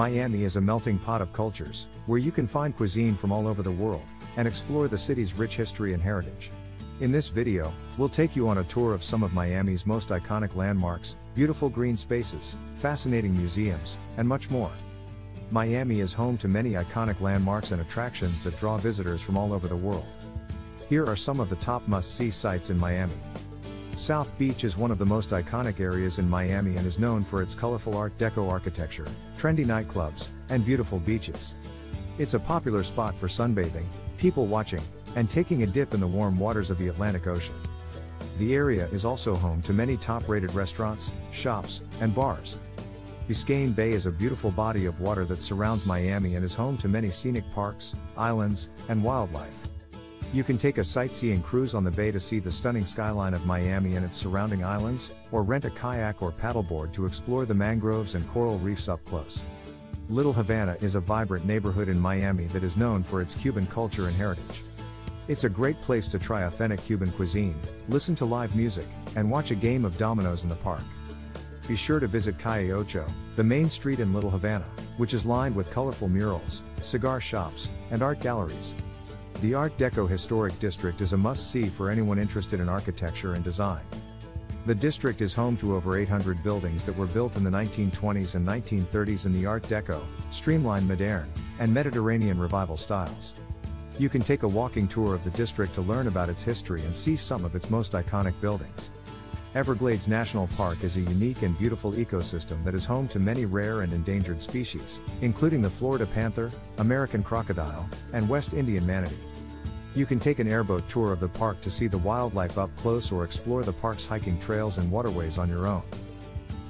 Miami is a melting pot of cultures, where you can find cuisine from all over the world, and explore the city's rich history and heritage. In this video, we'll take you on a tour of some of Miami's most iconic landmarks, beautiful green spaces, fascinating museums, and much more. Miami is home to many iconic landmarks and attractions that draw visitors from all over the world. Here are some of the top must-see sites in Miami. South Beach is one of the most iconic areas in Miami and is known for its colorful Art Deco architecture, trendy nightclubs, and beautiful beaches. It's a popular spot for sunbathing, people watching, and taking a dip in the warm waters of the Atlantic Ocean. The area is also home to many top-rated restaurants, shops, and bars. Biscayne Bay is a beautiful body of water that surrounds Miami and is home to many scenic parks, islands, and wildlife. You can take a sightseeing cruise on the bay to see the stunning skyline of Miami and its surrounding islands, or rent a kayak or paddleboard to explore the mangroves and coral reefs up close. Little Havana is a vibrant neighborhood in Miami that is known for its Cuban culture and heritage. It's a great place to try authentic Cuban cuisine, listen to live music, and watch a game of dominoes in the park. Be sure to visit Calle Ocho, the main street in Little Havana, which is lined with colorful murals, cigar shops, and art galleries. The Art Deco Historic District is a must-see for anyone interested in architecture and design. The district is home to over 800 buildings that were built in the 1920s and 1930s in the Art Deco, Streamline modern, and Mediterranean revival styles. You can take a walking tour of the district to learn about its history and see some of its most iconic buildings. Everglades National Park is a unique and beautiful ecosystem that is home to many rare and endangered species, including the Florida panther, American crocodile, and West Indian manatee. You can take an airboat tour of the park to see the wildlife up close or explore the park's hiking trails and waterways on your own.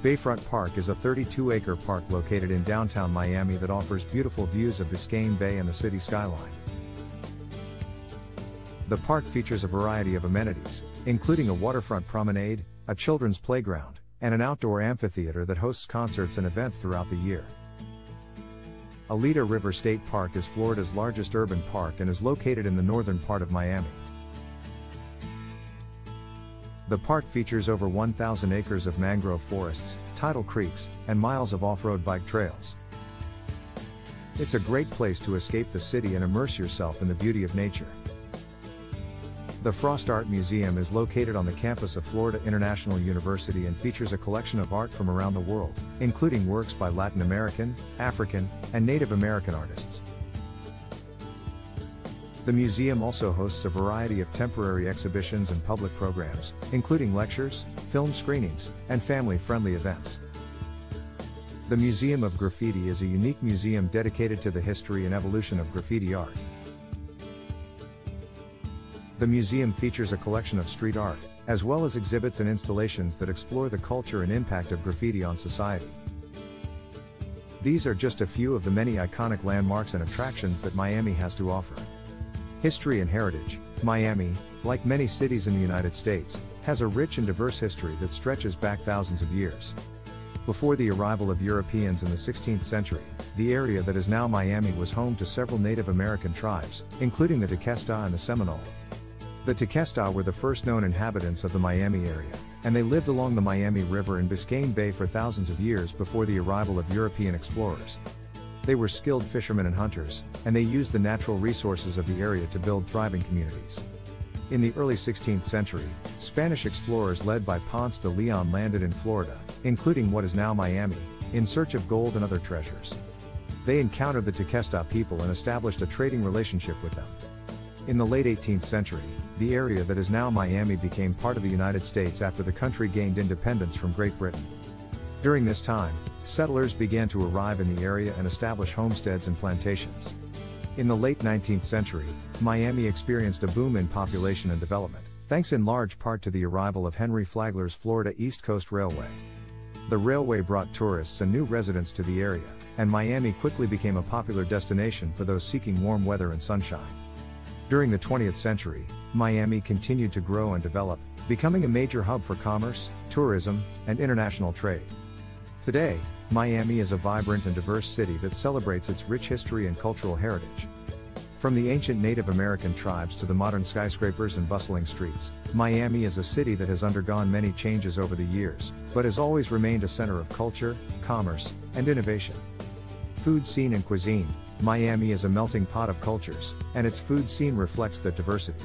Bayfront Park is a 32 acre park located in downtown Miami that offers beautiful views of Biscayne Bay and the city skyline. The park features a variety of amenities, including a waterfront promenade, a children's playground, and an outdoor amphitheater that hosts concerts and events throughout the year. Oleta River State Park is Florida's largest urban park and is located in the northern part of Miami. The park features over 1,000 acres of mangrove forests, tidal creeks, and miles of off-road bike trails. It's a great place to escape the city and immerse yourself in the beauty of nature. The Frost Art Museum is located on the campus of Florida International University and features a collection of art from around the world, including works by Latin American, African, and Native American artists. The museum also hosts a variety of temporary exhibitions and public programs, including lectures, film screenings, and family-friendly events. The Museum of Graffiti is a unique museum dedicated to the history and evolution of graffiti art. The museum features a collection of street art, as well as exhibits and installations that explore the culture and impact of graffiti on society. These are just a few of the many iconic landmarks and attractions that Miami has to offer. History and heritage Miami, like many cities in the United States, has a rich and diverse history that stretches back thousands of years. Before the arrival of Europeans in the 16th century, the area that is now Miami was home to several Native American tribes, including the Tequesta and the Seminole. The Tequesta were the first known inhabitants of the Miami area, and they lived along the Miami River in Biscayne Bay for thousands of years before the arrival of European explorers. They were skilled fishermen and hunters, and they used the natural resources of the area to build thriving communities. In the early 16th century, Spanish explorers led by Ponce de Leon landed in Florida, including what is now Miami, in search of gold and other treasures. They encountered the Tequesta people and established a trading relationship with them. In the late 18th century, the area that is now Miami became part of the United States after the country gained independence from Great Britain. During this time, settlers began to arrive in the area and establish homesteads and plantations. In the late 19th century, Miami experienced a boom in population and development, thanks in large part to the arrival of Henry Flagler's Florida East Coast Railway. The railway brought tourists and new residents to the area, and Miami quickly became a popular destination for those seeking warm weather and sunshine. During the 20th century, Miami continued to grow and develop, becoming a major hub for commerce, tourism, and international trade. Today, Miami is a vibrant and diverse city that celebrates its rich history and cultural heritage. From the ancient Native American tribes to the modern skyscrapers and bustling streets, Miami is a city that has undergone many changes over the years, but has always remained a center of culture, commerce, and innovation. Food scene and cuisine Miami is a melting pot of cultures, and its food scene reflects that diversity.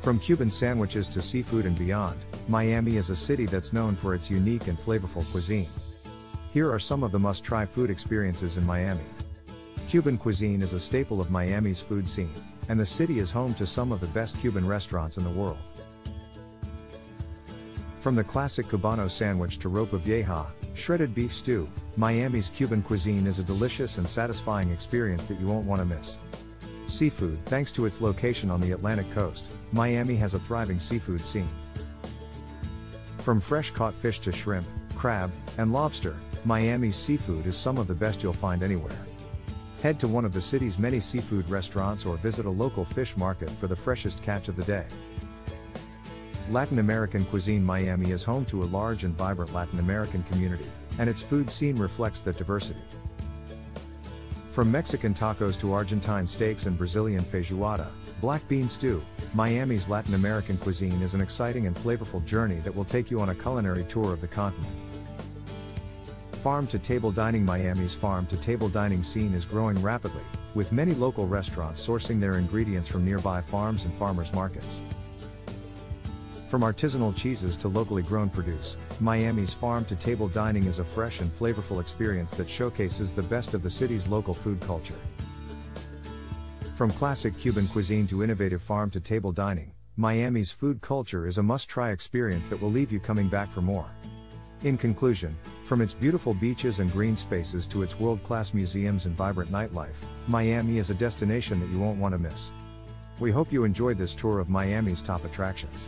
From Cuban sandwiches to seafood and beyond, Miami is a city that's known for its unique and flavorful cuisine. Here are some of the must try food experiences in Miami. Cuban cuisine is a staple of Miami's food scene, and the city is home to some of the best Cuban restaurants in the world. From the classic Cubano sandwich to ropa vieja, shredded beef stew, Miami's Cuban cuisine is a delicious and satisfying experience that you won't want to miss. Seafood Thanks to its location on the Atlantic coast, Miami has a thriving seafood scene. From fresh caught fish to shrimp, crab, and lobster, Miami's seafood is some of the best you'll find anywhere. Head to one of the city's many seafood restaurants or visit a local fish market for the freshest catch of the day. Latin American cuisine Miami is home to a large and vibrant Latin American community, and its food scene reflects that diversity. From Mexican tacos to Argentine steaks and Brazilian feijoada, black bean stew, Miami's Latin American cuisine is an exciting and flavorful journey that will take you on a culinary tour of the continent. Farm to table dining Miami's farm to table dining scene is growing rapidly, with many local restaurants sourcing their ingredients from nearby farms and farmers markets. From artisanal cheeses to locally grown produce, Miami's farm to table dining is a fresh and flavorful experience that showcases the best of the city's local food culture. From classic Cuban cuisine to innovative farm to table dining, Miami's food culture is a must try experience that will leave you coming back for more. In conclusion, from its beautiful beaches and green spaces to its world class museums and vibrant nightlife, Miami is a destination that you won't want to miss. We hope you enjoyed this tour of Miami's top attractions.